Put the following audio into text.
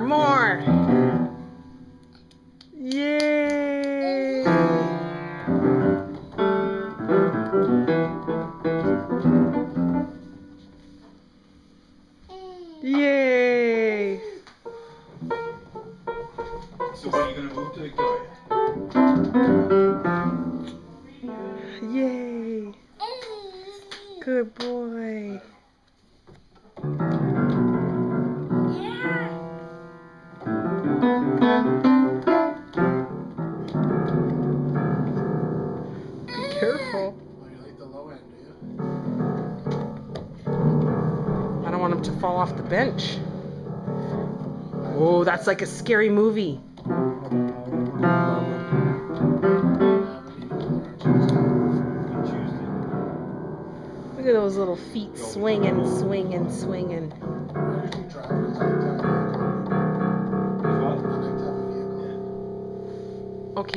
more, more. Yay! Yay! So when are you going to move to Victoria? Yay! Good boy. Careful. You like the low end, do you? I don't want him to fall off the bench. Oh, that's like a scary movie. Look at those little feet swinging, swinging, swinging. Okay.